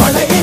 பழைய